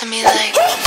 to me like.